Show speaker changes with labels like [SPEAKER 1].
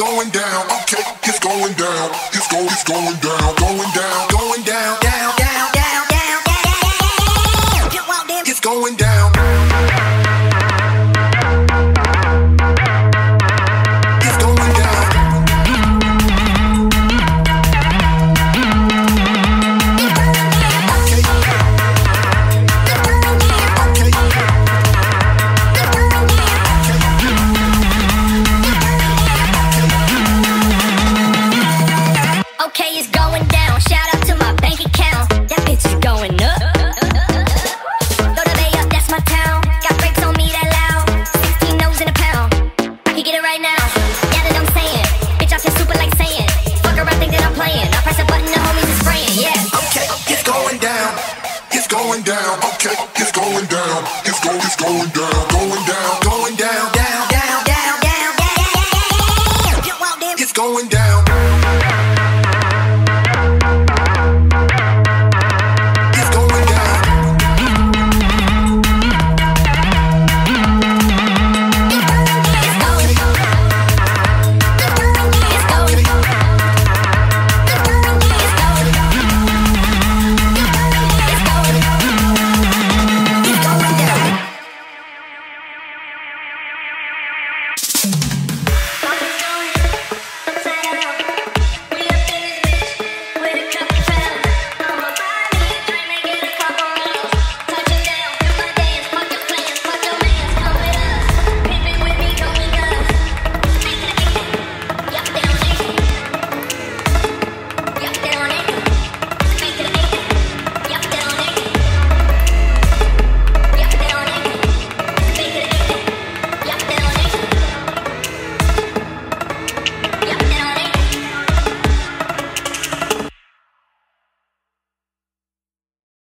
[SPEAKER 1] going down. Okay, it's going down. It's go, it's going down, going down, going down, down, down, down, down, down. It's going down. Going down. Okay, it's going down. It's go, it's going down, going down, going down, down.